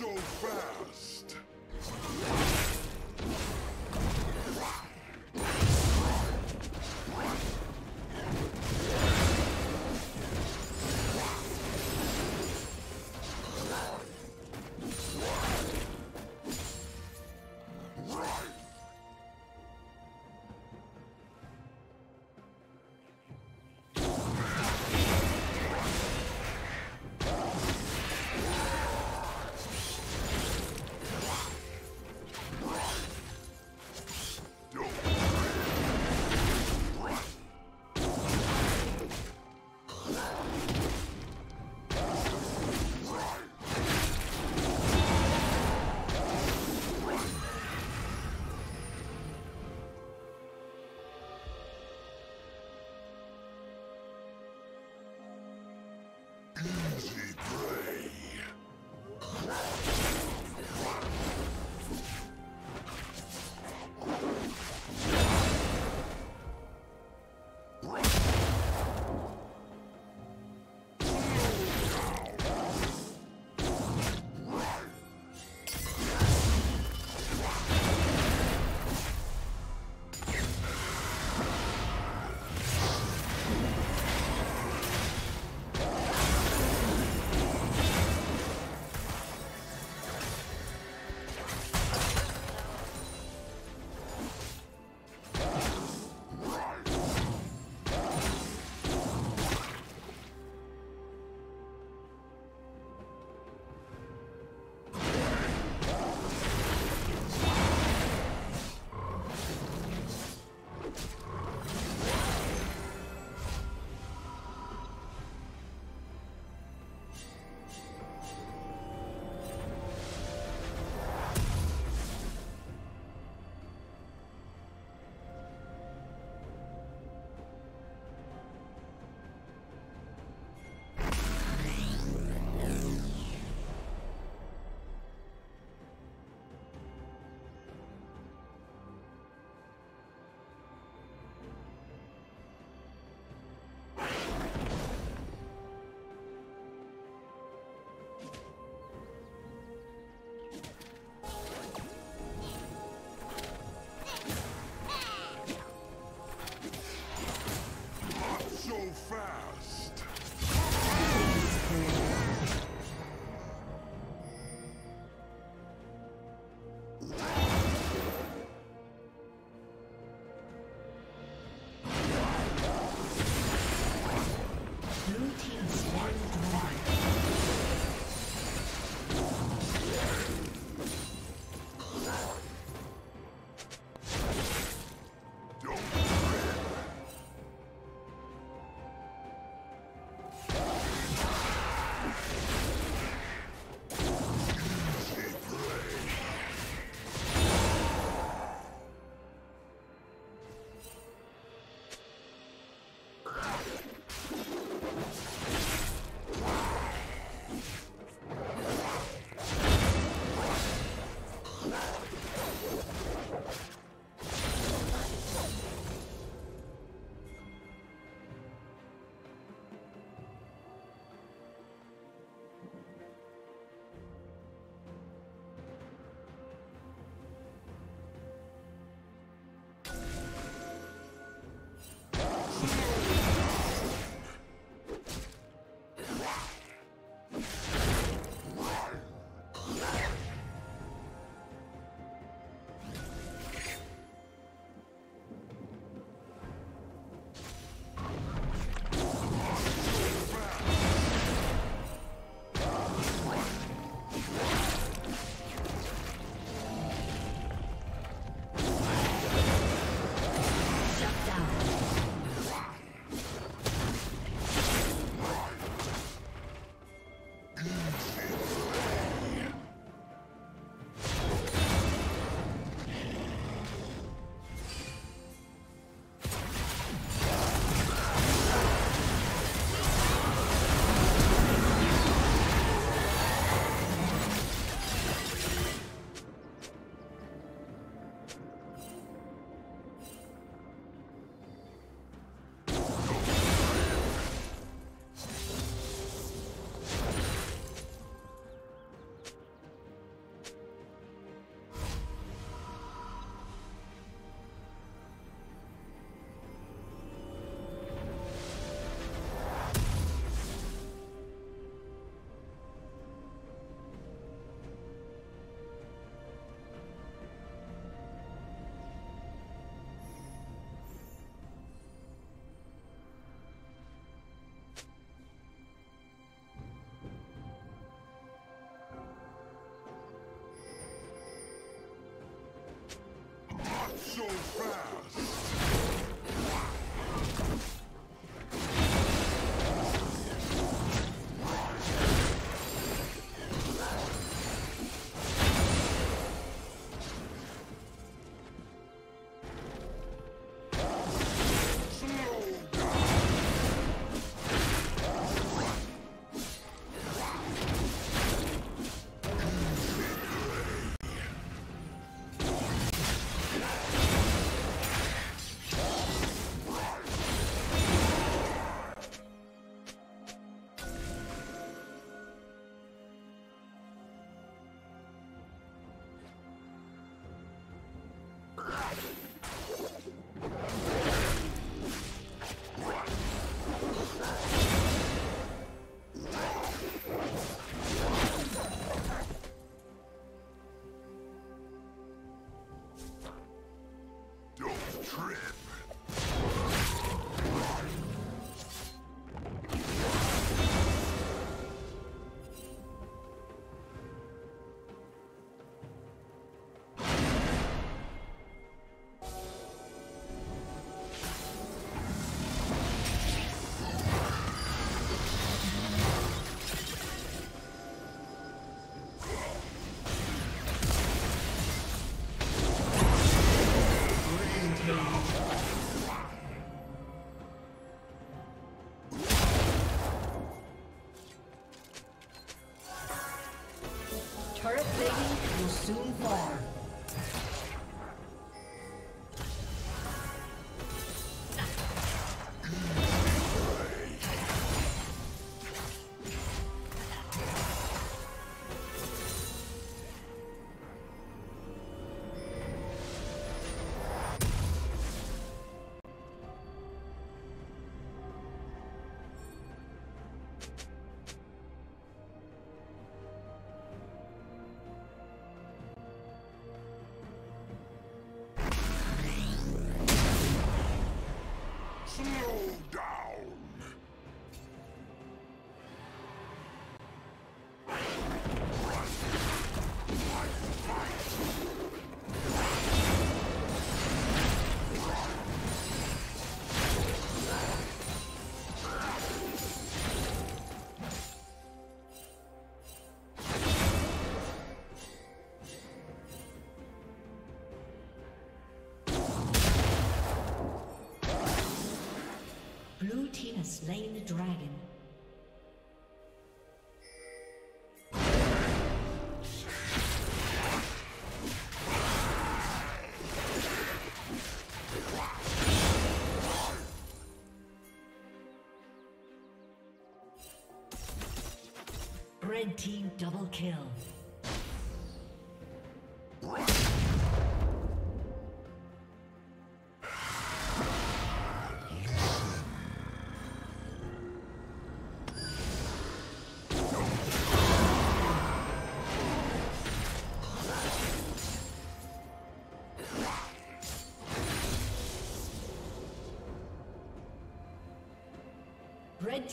so fast! Slain the dragon. Red team double kill.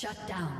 Shut down.